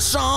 song.